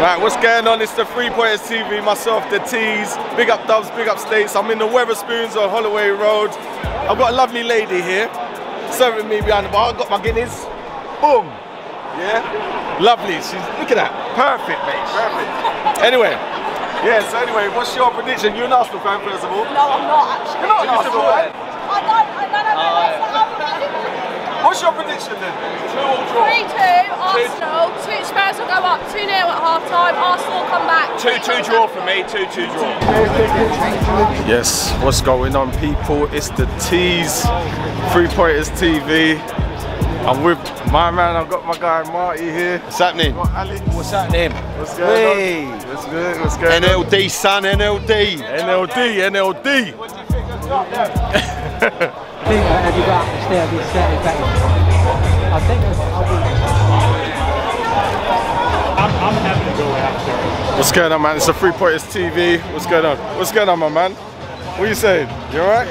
Right, what's going on? It's the Three Pointers TV, myself, the Tees. Big up Dubs, big up States. I'm in the Wetherspoons on Holloway Road. I've got a lovely lady here serving me behind the bar. I've got my Guinness. Boom. Yeah? Lovely. She's, look at that. Perfect, mate. Perfect. Anyway, yeah, so anyway, what's your prediction? You're an Arsenal fan, first of all. No, I'm not actually. You're not an Arsenal fan? I don't, I don't. Uh, What's your prediction then? Two or draw? 3 2, Arsenal. Two, Spurs will go up 2 0 at half time. Arsenal will come back. 2 2 draw for me, 2 2 draw. Yes, what's going on, people? It's the Tees, Three Pointers TV. I'm with my man, I've got my guy Marty here. What's happening? Got Alex. What's happening? What's going Hey. on? What's good? What's going on? NLD, son, NLD. NLD, NLD. think uh, have you got up the uh, stairs this set is better. I think I'll be What's going on, man? It's a Three Pointers TV. What's going on? What's going on, my man? What are you saying? You alright?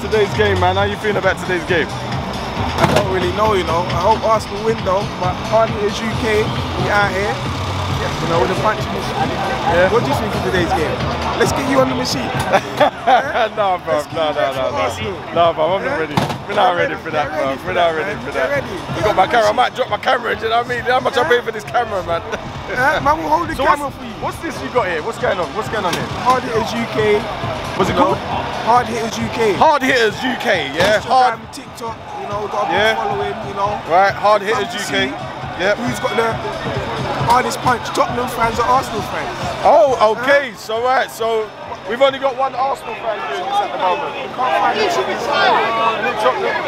Today's game, man. How you feeling about today's game? I don't really know, you know. I hope Arsenal win though, but Hard Hitters UK. We out here. You know, with the punch machine. Yeah. What do you think of today's game? Let's get you on the machine. no, bro. No, no, no, no. No, bro. I'm not ready. We're not ready for that, bro. We're not ready for that. You got my camera. I might drop my camera. Do you know what I mean? How much I pay for this camera, man? Man, we'll hold the camera for you. what's this you got here? What's going on? What's going on here? Hard Hitters UK. What's it called? Hard Hitters UK. Hard Hitters UK, yeah? Hard, TikTok, you know, got a Yeah. following, you know. right? Hard Hitters UK. Yep. Who's got the hardest punch? Tottenham fans or Arsenal fans? Oh, okay. So, right. So, we've only got one Arsenal fan doing this at the moment. Can't find it. Any Tottenham,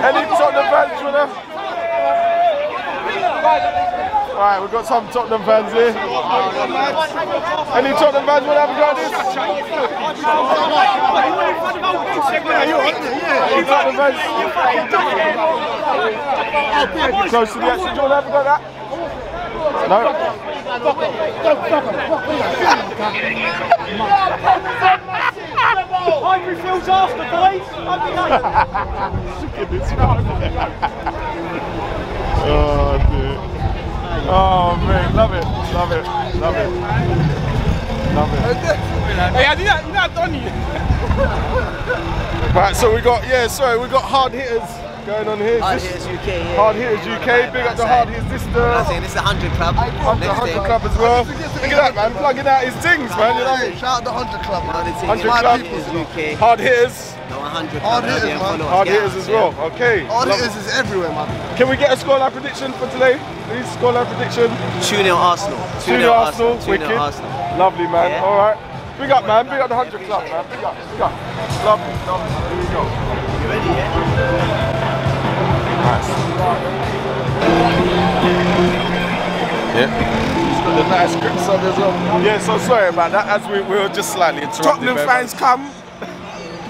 any Tottenham fans, you know? Right, we've got some Tottenham fans here. Any Tottenham fans want to have a go at this? Any Tottenham fans? Close to the action, do you want to have a go at that? No? Hungry feels after, boys. Oh, dude. Oh, man. Love it. Love it. Love it. Love it. Hey, I did not, you not done yet. Right, so we got, yeah, sorry, we got hard hitters going on here. Hard This- Hitters UK, yeah. Hard Hitters UK, big up the hard hitters. This the I'm saying this is the 100 club. 100, Next 100 club as well. Look at that, man, plugging out his things, man. You know what I mean? Shout out the 100 Club, You know the man. 100 yeah, club. Hard Hitters UK. Hard hitters, No, 100 Hard hitters, yeah, man. follow hard hitters us, as yeah. well. Okay. All Love- it is is everywhere, man. Can we get a scoreline prediction for today? Please, scoreline prediction. 2 0 Arsenal. 2 0 Arsenal, 2 wicked. 0 Arsenal. Lovely, man. Yeah. All right. Big up, man. Big up the 100 club, man. Big up, big up. Lovely, lovely. Here we go. You ready, yeah? Yeah. The nice grips on as well. Yeah, so sorry about that. As we, we were just slightly interrupted. Tottenham fans come,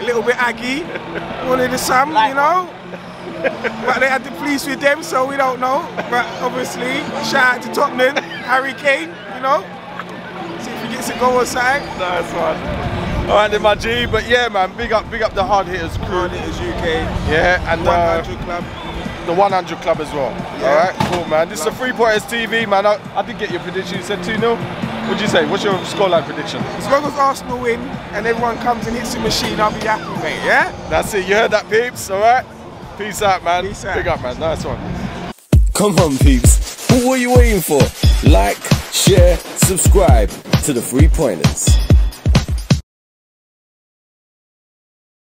a little bit aggy, wanted the Sam, you know. But they had the police with them, so we don't know. But obviously, shout out to Tottenham, Harry Kane, you know. See if he gets a goal or something. Nice one. All right, then, my G. But yeah, man, big up, big up the hard hitters crew. Hard Hitters UK, Yeah, and uh, 100 Club. the 100 club as well. Yeah. All right, cool, man. This is a three pointers TV, man. I, I did get your prediction. You said 2 0. What'd you say? What's your scoreline prediction? As long as Arsenal win and everyone comes and hits the machine, I'll be happy, mate, yeah? That's it. You heard that, peeps. All right. Peace out, man. Peace out. Big up, man. Nice one. Come on, peeps. What were you waiting for? Like, share, subscribe to the Three Pointers.